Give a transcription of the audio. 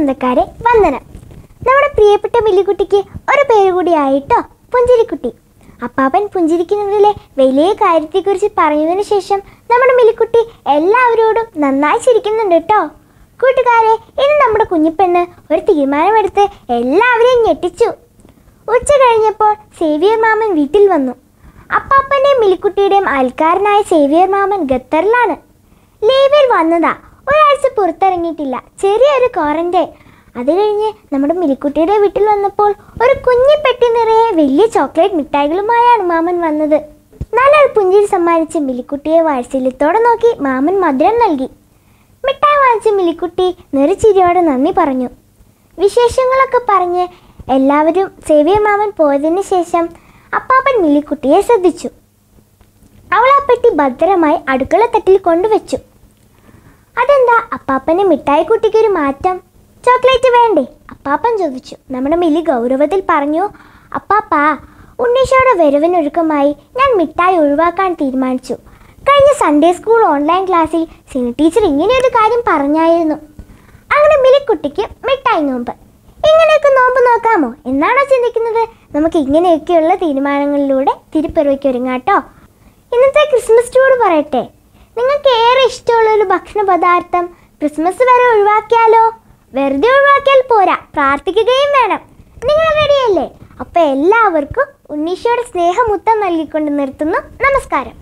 കൂട്ടുകാരെ വന്ദനം. നമ്മുടെ പ്രിയപ്പെട്ട മില്ലിക്കുട്ടിക്ക് ഒരു പേര് കൂടി ആയിട്ടോ പുഞ്ചിരിക്കുട്ടി. അപ്പാപ്പൻ പുഞ്ചിരിക്കുന്നതിലെ വലിയ കാര്യത്തെക്കുറിച്ച് പറഞ്ഞതിന് ശേഷം നമ്മുടെ മില്ലിക്കുട്ടി എല്ലാവരോടും നന്നായി ചിരിക്കുന്നുണ്ട് കേട്ടോ. കൂട്ടുകാരെ ഇന്ന് നമ്മുടെ കുഞ്ഞിപ്പെണ്ണ് ഒരു തീരുമാനമെടുത്ത് എല്ലാവരെയും ഞെട്ടിച്ചു. ഉച്ച കഴിഞ്ഞപ്പോൾ സേവിയർ മാമൻ വീട്ടിൽ വന്നു. അപ്പാപ്പന്റെയും മിലിക്കുട്ടിയുടെയും അയൽക്കാരനായ സേവിയർ മാമൻ ഖത്തറിലാണ്. ലീവിൽ വന്നതാ. ഒരാഴ്ച പുറത്തിറങ്ങിയിട്ടില്ല. ചെറിയൊരു ക്വാറന്റൈൻ അത് കഴിഞ്ഞ് നമ്മുടെ മിലിക്കുട്ടിയുടെ വീട്ടിൽ വന്നപ്പോൾ ഒരു കുഞ്ഞിപ്പെട്ടി നിറയെ വലിയ ചോക്ലേറ്റ് മിഠായികളുമായാണ് മാമൻ വന്നത്. നല്ലൊരു പുഞ്ചിരി സമ്മാനിച്ച് മിലിക്കുട്ടിയെ വാഴ്ചയിലത്തോടെ നോക്കി മാമൻ മധുരം നൽകി. മിഠായി വാങ്ങിച്ച മിലിക്കുട്ടി നെറിച്ചിരിയോടെ നന്ദി പറഞ്ഞു. വിശേഷങ്ങളൊക്കെ പറഞ്ഞ് എല്ലാവരും സേവിയ മാമൻ പോയതിന് ശേഷം അപ്പാപ്പൻ മിലിക്കുട്ടിയെ ശ്രദ്ധിച്ചു. അവൾ പെട്ടി ഭദ്രമായി അടുക്കള തട്ടിൽ കൊണ്ടുവച്ചു. അപ്പാപ്പന് മിഠായി കുട്ടിക്കൊരു മാറ്റം? ചോക്ലേറ്റ് വേണ്ടേ? അപ്പാപ്പൻ ചോദിച്ചു. നമ്മുടെ മിലി ഗൗരവത്തിൽ പറഞ്ഞു അപ്പാപ്പാ ഉണ്ണീഷയുടെ വരവിനൊരുക്കമായി ഞാൻ മിഠായി ഒഴിവാക്കാൻ തീരുമാനിച്ചു. കഴിഞ്ഞ സൺഡേ സ്കൂൾ ഓൺലൈൻ ക്ലാസ്സിൽ സിനി ടീച്ചർ ഇങ്ങനെയൊരു കാര്യം പറഞ്ഞായിരുന്നു. അങ്ങനെ മിലിക്കുട്ടിക്ക് മിഠായി നോമ്പ്. ഇങ്ങനെയൊക്കെ നോമ്പ് നോക്കാമോ? എന്നാണോ ചിന്തിക്കുന്നത്? നമുക്ക് ഇങ്ങനെയൊക്കെയുള്ള തീരുമാനങ്ങളിലൂടെ തിരുപ്പിറവയ്ക്ക് ഒരുങ്ങാട്ടോ ഇന്നത്തെ ക്രിസ്മസ് ടൂർ പറയട്ടെ. നിങ്ങൾക്ക് ഏറെ ഇഷ്ടമുള്ള ഒരു ഭക്ഷണ പദാർത്ഥം ക്രിസ്മസ് വരെ ഒഴിവാക്കിയാലോ? വെറുതെ ഒഴിവാക്കിയാൽ പോരാ. പ്രാർത്ഥിക്കുകയും വേണം. നിങ്ങൾ റെഡിയല്ലേ? അപ്പോൾ എല്ലാവർക്കും ഉണ്ണീഷയുടെ സ്നേഹമുത്തം നൽകിക്കൊണ്ട് നിർത്തുന്നു. നമസ്കാരം.